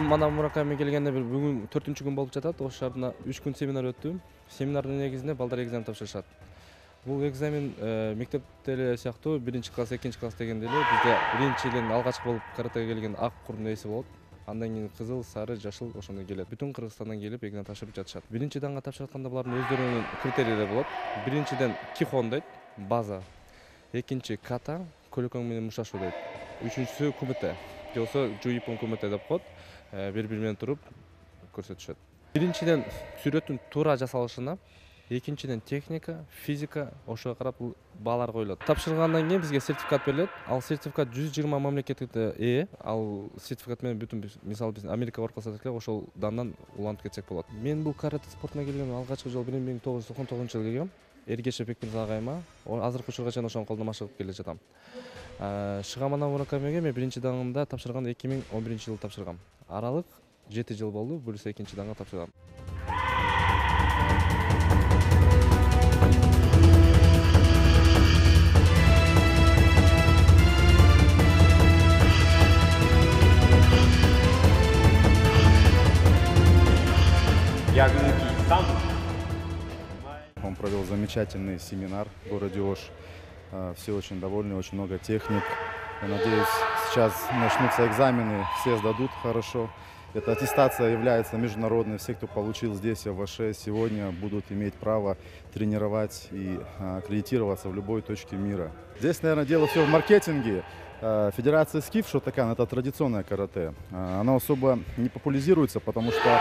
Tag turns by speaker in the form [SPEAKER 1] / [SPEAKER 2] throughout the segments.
[SPEAKER 1] мана мураками келгенде бир бүгүн төртүнчү күн болуп жатат ош шаарында үч күн семинар өттү семинардын негизинде балдар экзамен тапшырышат бул экзамен мектепте эле сыяктуу биринчи класс экинчи класс дегенде эле бизде биринчиден алгачкы болуп каратеге келген ак курдун ээси болот андан кийин кызыл сары жашыл ошондой келет бүтүн кыргызстандан келип экзамен тапшырып жатышат биринчи данга тапшырыатканда булардын өздөрүнүн критерийлери болот биринчиден кихон дейт база экинчи ката көлөкөң менен мушташуу дейт үчүнчүсү кумите же болбосо жуипун кумите деп коет бири бири менен туруп көрсөтүшөт. Биринчиден сүрөттүн туура жасалышына экинчиден техника физика ошого карап баалар коюлат. Тапшыргандан кийин бизге сертификат берилет. Ал сертификат жүз жыйырма мамлекетте ээ ал сертификат менен бүтүн мисалы биз америкага барып калсак эле ошол дандан улантып кетсек болот. Мен бул карате спортуна келгеним алгачкы жолу бир миң тогуз жүз токсон тогузунчу жылы келгем эргешев бекмырза агайыма. Азыркы учурга чейин ошонун колунан машыгып келе жатам. Шыгамана муракамиге мен биринчи даңымда тапшырган эки миң он биринчи жылы тапшыргам. Аралык жети жыл болду буюрса экинчи
[SPEAKER 2] Ягнуки Сан.
[SPEAKER 3] Провел замечательный семинар в городе Ош. А, Все очень довольны, очень много техник. Я надеюсь, сейчас начнутся экзамены, все сдадут хорошо. Эта аттестация является международной. Все, кто получил здесь в ВШ, сегодня будут иметь право тренировать и а, аккредитироваться в любой точке мира. Здесь, наверное, дело все в маркетинге. А, Федерация СКИФ Шотакан – это традиционное карате. Она особо не популяризируется, потому что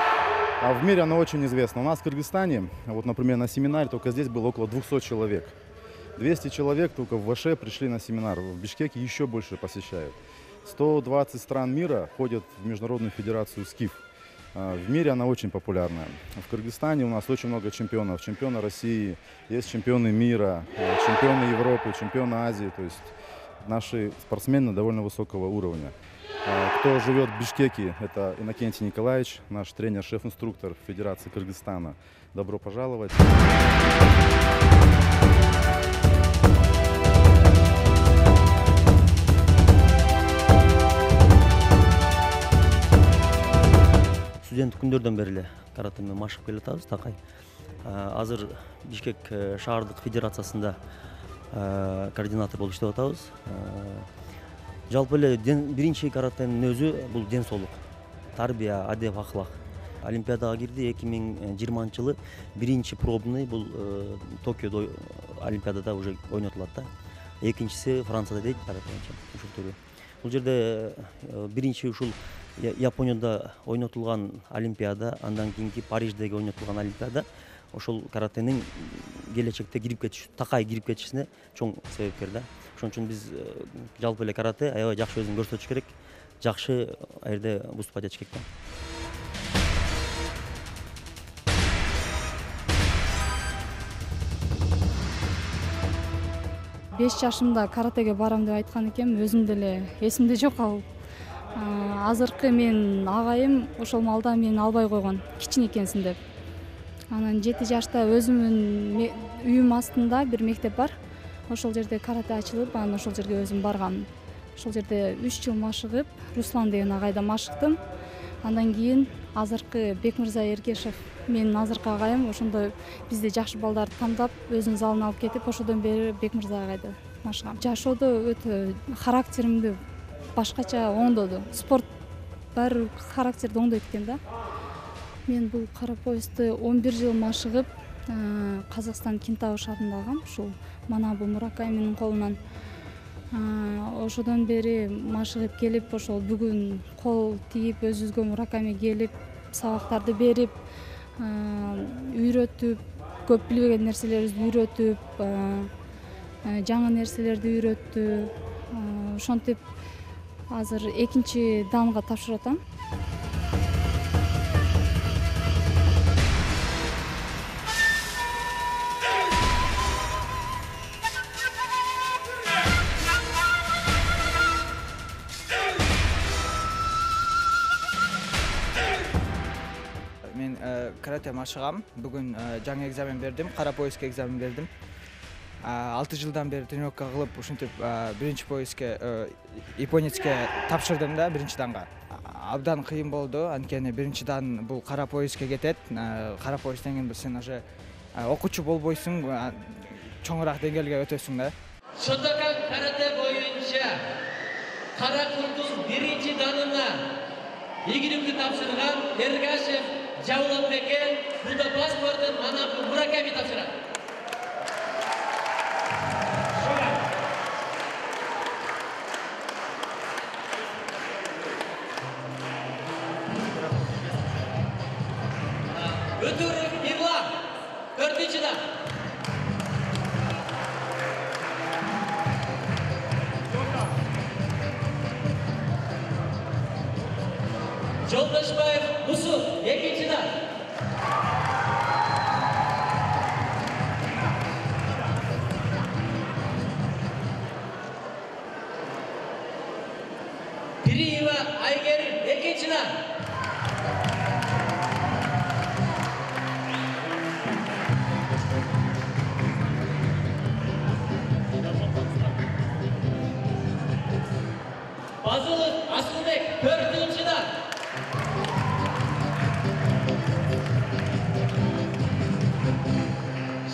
[SPEAKER 3] а в мире она очень известна. У нас в Кыргызстане, вот, например, на семинаре только здесь было около 200 человек. 200 человек только в ВШ пришли на семинар. В Бишкеке еще больше посещают. 120 стран мира ходят в Международную Федерацию СКИФ. А, В мире она очень популярная. В Кыргызстане у нас очень много чемпионов. Чемпионы России, есть чемпионы мира, э, чемпионы Европы, чемпионы Азии. То есть наши спортсмены довольно высокого уровня. А, Кто живет в Бишкеке, это Иннокентий Николаевич, наш тренер, шеф-инструктор Федерации Кыргызстана. Добро пожаловать.
[SPEAKER 4] студенттик күндөрдөн бери эле карате менен машыгып келатабыз такай А, азыр бишкек э, шаардык федерациясында э, координатор болуп иштеп атабыз жалпы эле биринчи каратенин өзү бул ден соолук тарбия адеп аклак олимпиадага кирди эки миң жыйырманчы жылы биринчи пробный бул э, токиодо олимпиадада уже ойнотулат да. Экинчиси францияда дейт карате боюнча ушул түрү бул жерде э, биринчи ушул японияда ойнотулган олимпиада андан кийинки париждеги ойнотулган олимпиада ошол каратенин келечекте кирип кетиш такай кирип кетишине чоң себепкер да. Ошон үчүн биз э, жалпы эле карате аябай жакшы өзүн көрсөтүш керек. Жакшы жерде выступать этиш керек да.
[SPEAKER 5] Беш жашымда каратеге барам деп айткан экенмин өзүм деле эсимде жок ал. А, азыркы менин агайым ошол маалда мени албай койгон кичине экенсиң деп. Анан жети жашта өзүмдүн үйүм астында бир мектеп бар. Ошол жерде карате ачылып анан ошол жерге өзүм баргам. Ошол жерде үч жыл машыгып руслан деген агайда машыктым. Андан кийин азыркы бекмырза эргешев менин азыркы агайым ошондо бизде жакшы балдарды тандап өзүнүн залына алып кетип ошодон бери бекмырза агайда машыгам. Жашоодо өтө характеримди башкача оңдоду. Спорт баары бир характерди оңдойт экен да. Мен бул кара поездду он бир жыл машыгып казакстан кентау шаарындагам ушул манабу муракаминин колунан. Э, ошодон бери машыгып келип ошол бүгүн кол тийип өзүбүзгө мураками келип сабактарды берип э, үйрөтүп көп билбеген нерселерибизди үйрөтүп э, э, жаңы нерселерди үйрөттү. Э, ошентип азыр экинчи данга тапшырып атам
[SPEAKER 6] карате машыгам бүгүн э, жаңы экзамен бердим кара пояске экзамен бердим А, алты жылдан бери тренировка кылып ушинтип биринчи пояске э, японецке тапшырдым да биринчи данга А- абдан кыйын болду анткени биринчи дан бул кара поездге кетет кара поезд деген сен уже окуучу болбойсуң чоңураак деңгээлге өтөсүң да
[SPEAKER 7] Шотокан карате боюнча Кара курдун биринчи данына ийгиликти тапшырган Эргашев Жавланбекке буда паспортун манагы Мураками тапшырат. Өтүрүк Ирлан төртүнчү 不是连接起来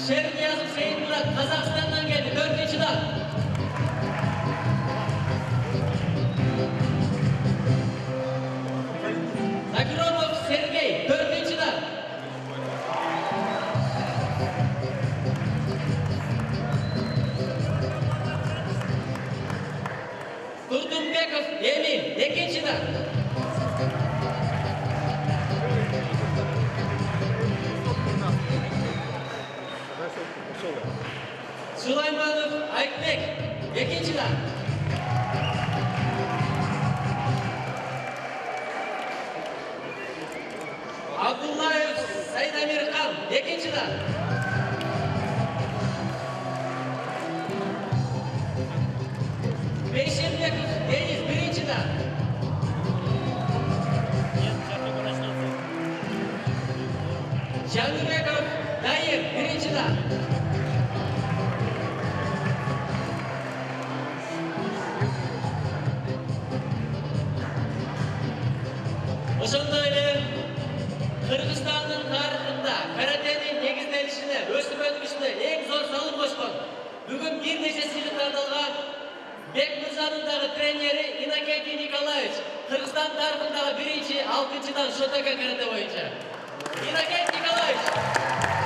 [SPEAKER 7] Şerif yazıp Seyitullah Kazakistan'dan ekmek, ikinciler. Abdullah Seydemir Kan, ikinciler. Ошондой Кыргызстандын тарыхында каратенин негизделишине, өсүп өтүшүнө эң зор салым кошкон. Бүгүн бир нече сыйлык тартылган Бек Мырзанын дагы тренери Инакентий Николаевич Кыргызстан тарыхындагы биринчи, алтынчыдан ШОТК карате боюнча. Инакентий Николаевич